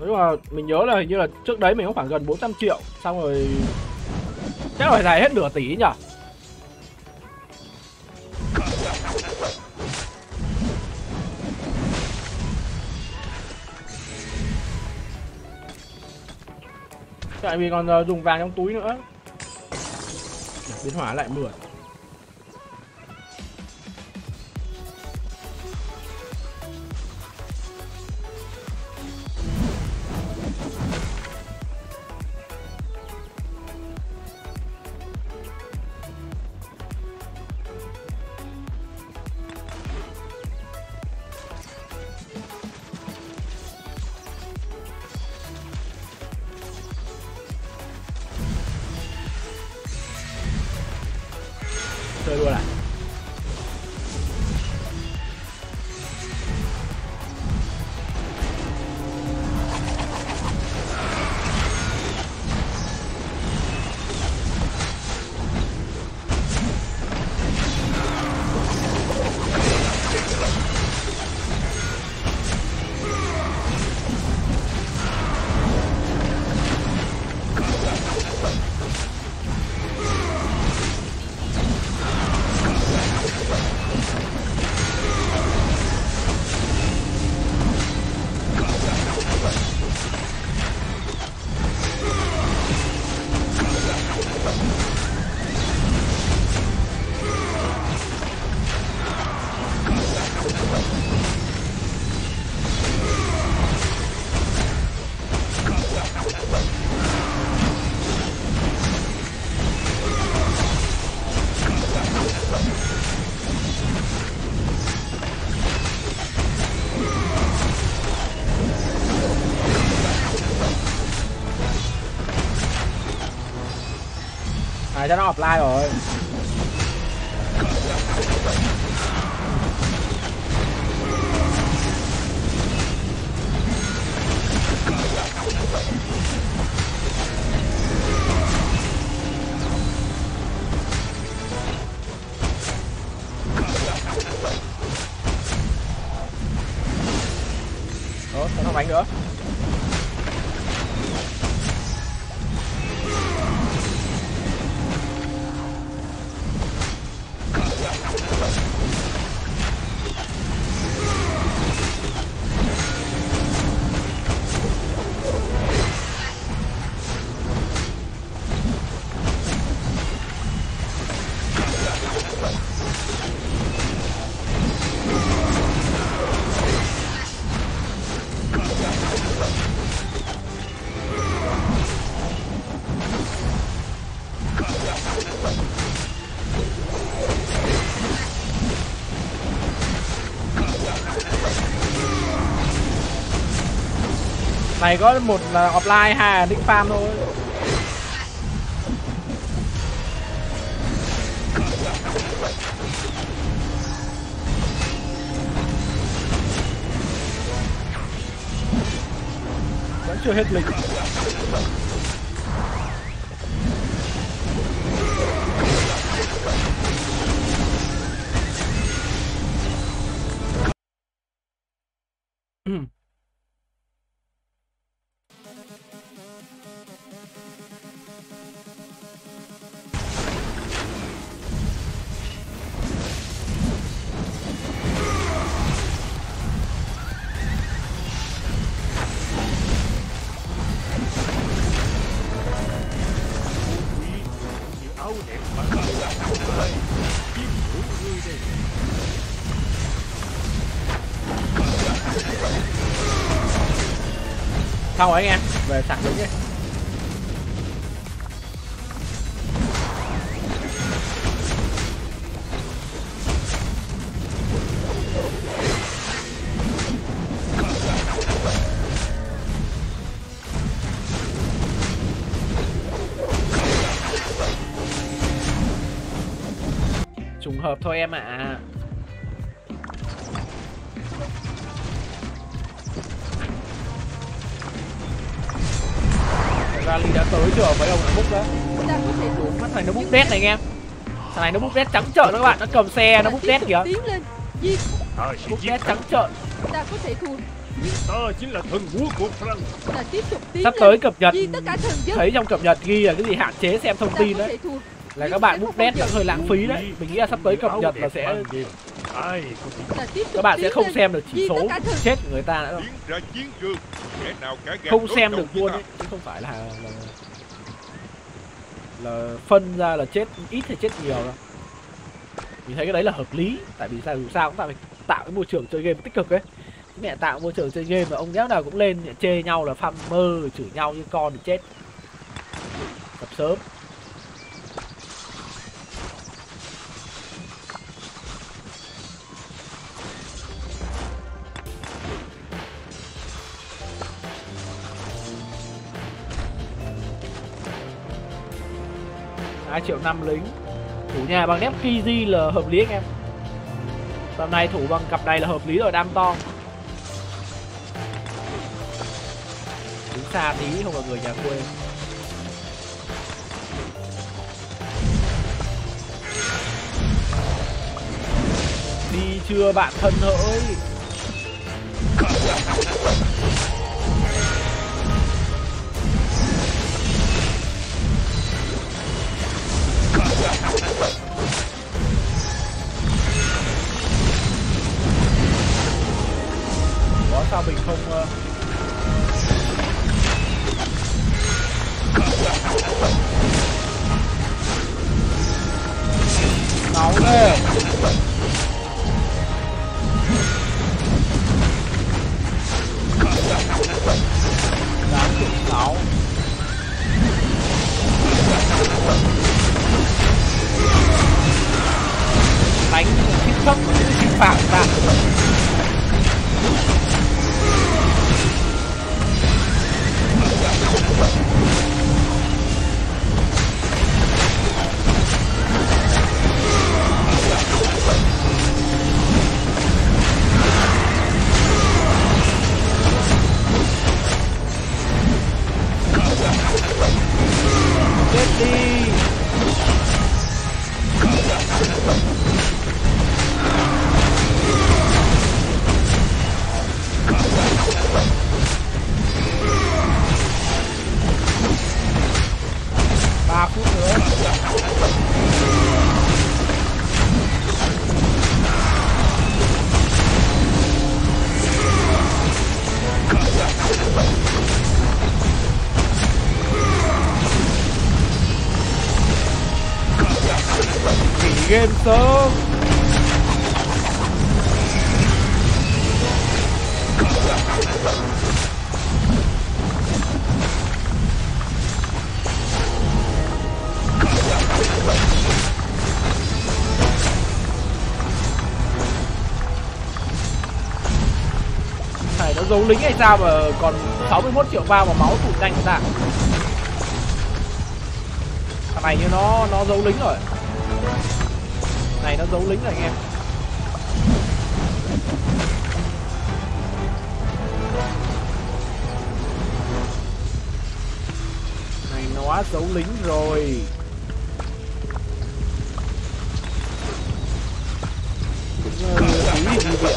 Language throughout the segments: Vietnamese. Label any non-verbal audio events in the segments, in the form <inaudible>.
nhưng mà mình nhớ là hình như là trước đấy mình có khoảng gần 400 triệu, xong rồi chắc là phải dài hết nửa tỷ nhỉ tại vì còn ờ, dùng vàng trong túi nữa. Biến hỏa lại mượt. Cho nó offline rồi này có một là offline hai là nick farm thôi. Vẫn chưa hết lịch xong rồi anh em về sạc đứng đi trùng hợp thôi em ạ. Rally đã tới chưa? Mấy ông bút đó. Ta có thể đủ Mắt này nó bút đét này anh em Thằng này nó bút đét trắng trợn đó các bạn. Nó cầm xe nó bút đét kìa. Bút đét trắng trợn. Ta có thể thua Ta chính là thần múa của Frank. Ta tiếp tục tiến sắp lên. tới cập nhật. Vì tất cả thần dân. Thấy trong cập nhật ghi là cái gì? Hạn chế xem thông tin đấy. là các bạn bút đét vẫn hơi lãng phí đấy. Mình nghĩ là sắp tới cập nhật là sẽ Tục các bạn sẽ không xem được chỉ số chết của người ta nữa đâu. Không xem được luôn ấy chứ không phải là là, là phân ra là chết ít hay chết nhiều đâu. Mình thấy cái đấy là hợp lý tại vì sao dù sao cũng phải tạo cái môi trường chơi game tích cực ấy. Mẹ tạo môi trường chơi game mà ông đéo nào cũng lên chê nhau là phăm mơ rồi chửi nhau như con thì chết. Tập sớm hai triệu năm lính. Thủ nhà bằng nép KZ là hợp lý anh em. Tầm này thủ bằng cặp này là hợp lý rồi, đam to. Đứng xa tí, không là người nhà quê. Đi chưa bạn thân hỡi sao mình không ờ, Nóng đây Đáng triệu sáu Đánh kích thấp kích phạm ta game sớm này nó giấu lính hay sao mà còn 61 triệu ba mà máu tụt nhanh người ta thằng này như nó nó giấu lính rồi này nó giấu lính rồi anh em. Này nó giấu lính rồi. Ừ, tí đi viện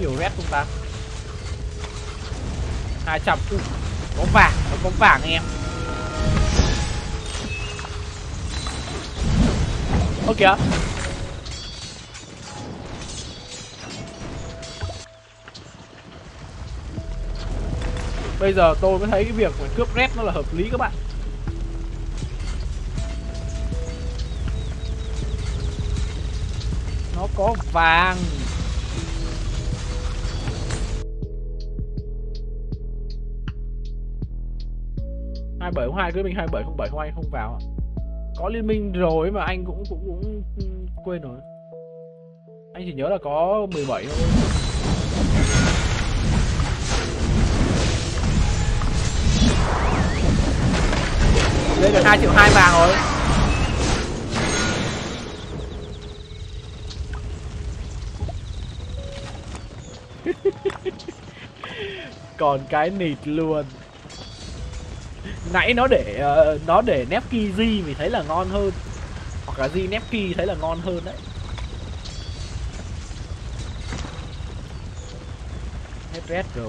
nhiều red không ta? 200 trăm. Có vàng, nó có vàng anh em. Ơ, kìa. Bây giờ tôi mới thấy cái việc mà cướp red nó là hợp lý các bạn. Nó có vàng. Hai bảy hai, cứ mình hai bảy không bảy không, anh không vào ạ. Có liên minh rồi mà anh cũng cũng cũng quên rồi. Anh chỉ nhớ là có 17 thôi. Lên được 2 triệu hai vàng rồi. <laughs> Còn cái nịt luôn nãy nó để ờ, nó để Nepki di mình thấy là ngon hơn. Hoặc là G Nepki thấy là ngon hơn đấy. Hết red rồi.